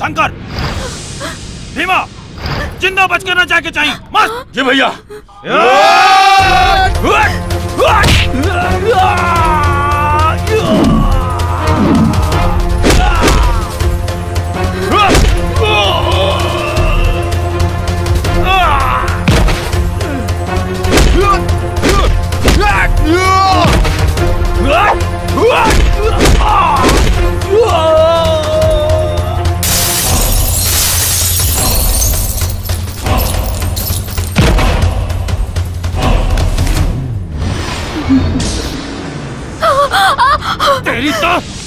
शंकर! भीमा! ज़िंदा बच के ना जाके चाहिए मस्त! जी भैया। デリット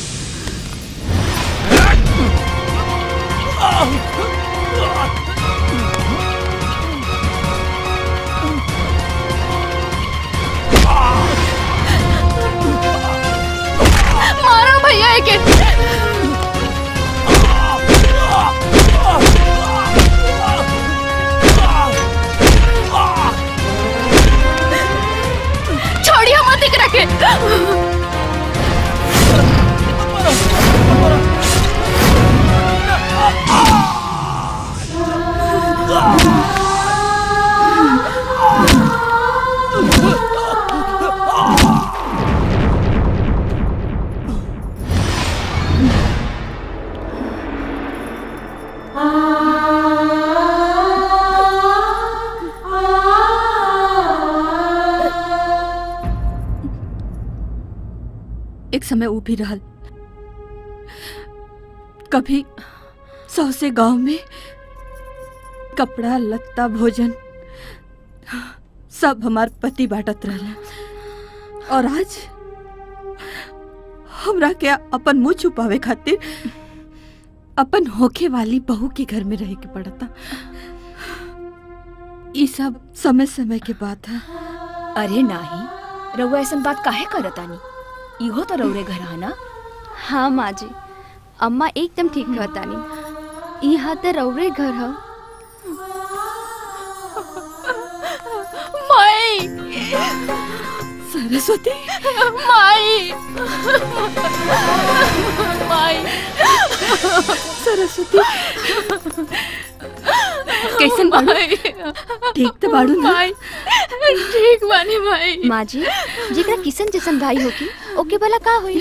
एक समय वो भी रहल कभी सौसे गाँव में कपड़ा, लत्ता, भोजन, सब हमार पति बांटत रहला। और आज हमरा के अपन मुँह छुपावे खातिर अपन होखे वाली बहू के घर में रह के पड़ता। ये सब समय समय के बात है। अरे नाही रउआ ऐसा बात काहे करतानी? इहो तो रउरे घर है ना? हाँ माँ जी अम्मा एकदम ठीक कहतानी। यहाँ तो रौरे घर है। माई! सरस्वती! माई! माई! सरस्वती! कैसन भाई ठीक तो बाड़ू ना। माई ठीक बानी भाई माँ जी जेकरा किसन जैसन भाई होगी ओके भला का होई?